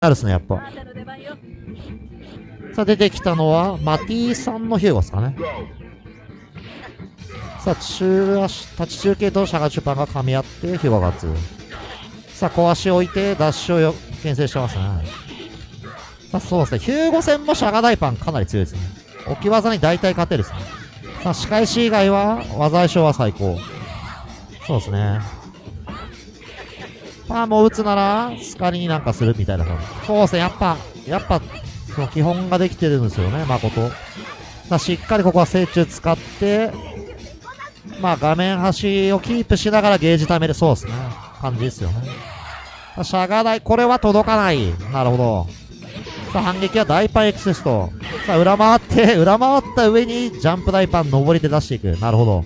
なるっすね、やっぱ。さあ、出てきたのは、マティさんのヒューゴですかね。さあ、中足、立ち中継とシャガチュパンが噛み合って、ヒューゴが勝つ。さあ、小足置いて、ダッシュをよ牽制してますね。さあ、そうですね。ヒューゴ戦もシャガダイパンかなり強いですね。置き技に大体勝てるですね。さあ、仕返し以外は、技相性は最高。そうですね。パームを打つなら、スカリになんかするみたいな感じ。そうですね。やっぱ、やっぱ、その基本ができてるんですよね、誠。さあ、しっかりここは成虫使って、まあ画面端をキープしながらゲージ貯める、そうですね。感じですよね。シャガ台、これは届かない。なるほど。さあ反撃は大パンエクセスト。さあ裏回って、裏回った上にジャンプ大パン上りで出していく。なるほど。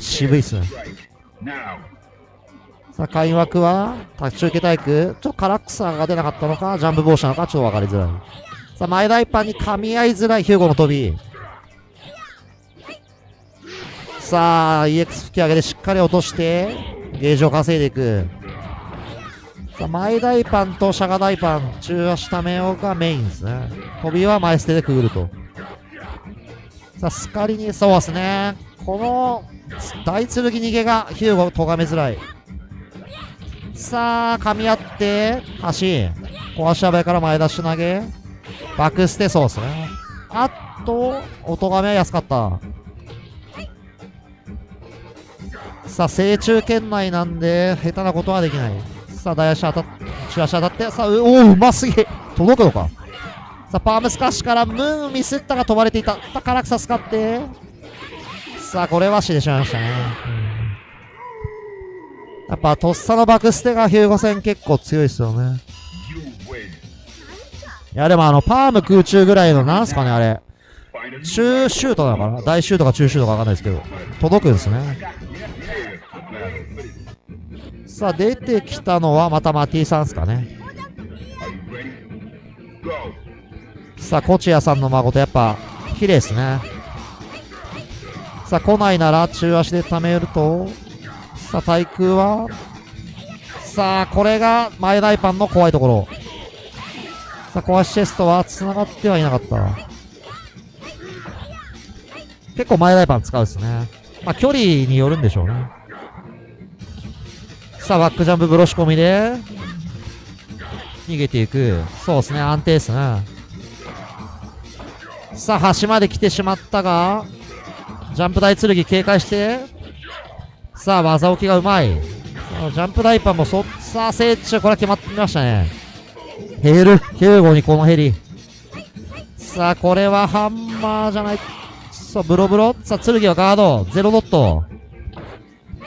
渋いっすね。さあ開幕は、中継体育。ちょっとカラクサが出なかったのか、ジャンプ防止なのか、ちょっとわかりづらい。さあ前大パンに噛み合いづらいヒューゴの飛び。さあ、EX 吹き上げでしっかり落として、ゲージを稼いでいく。さあ、前大パンとシャガ大パン、中足ためをがメインですね。飛びは前捨てでくぐると。さあ、スカリに、そうですね。この、大剣逃げがヒューゴ咎めづらい。さあ、噛み合って、足。小足幅から前ダッシュ投げ。バックステそうですね。あと、お咎めは安かった。さあ、正中圏内なんで、下手なことはできない。さあ、大足当たっ、中足当たって、さあ、おお、うますぎ届くのかさあ、パームスカッシュからムーンミスったが飛ばれていた。宝草使って。さあ、これは死んでしまいましたね。うんやっぱ、とっさのバクステがヒューゴ戦結構強いですよね。いや、でもあの、パーム空中ぐらいの、なんすかね、あれ。中シュートなのかな？大シュートか中シュートかわかんないですけど。届くんですね。さあ、出てきたのはまたマティさんですかね。さあ、コチヤさんの孫とやっぱ、綺麗ですね。さあ、来ないなら中足で貯めると、さあ、対空は、さあ、これが前大パンの怖いところ。さあ、壊しチェストは繋がってはいなかった。結構前大パン使うですね。まあ、距離によるんでしょうね。さあ、バックジャンプブロ仕込みで、逃げていく。そうですね、安定ですね。さあ、端まで来てしまったが、ジャンプ台剣警戒して、さあ、技置きがうまい。ジャンプ台パンもそっ、さあ、聖地、これは決まってましたね。ヘル、ヒューゴにこのヘリ。さあ、これはハンマーじゃない。さあ、ブロブロ。さあ、剣はガード。ゼロドット。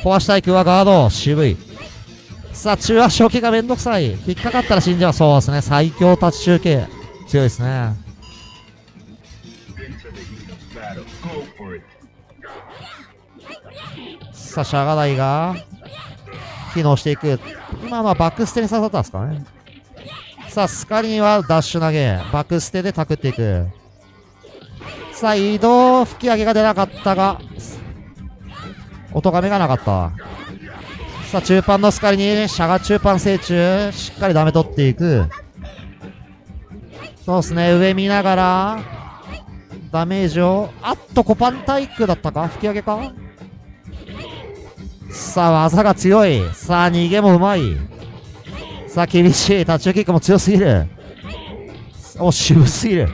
壊したい空はガード。渋い。さあ、中足置きがめんどくさい。引っかかったら死んじゃう。そうですね。最強立ち中継。強いですね。さあ、シャガダイが、機能していく。今のはバックステに刺さったんですかね。さあ、スカリンはダッシュ投げ。バックステでタクっていく。さあ、移動吹き上げが出なかったが、音がめがなかった。さあ、中パンのスカリに、シャガ中パン成中、しっかりダメ取っていく。そうですね、上見ながら、ダメージを、あっと、コパンタイクだったか？吹き上げか？さあ、技が強い。さあ、逃げもうまい。さあ、厳しい。立ちキックも強すぎる。お、渋すぎる。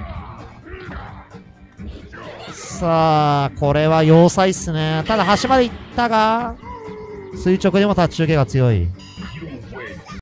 さあ、これは要塞っすね。ただ、端まで行ったが、垂直にも立ち受けが強い。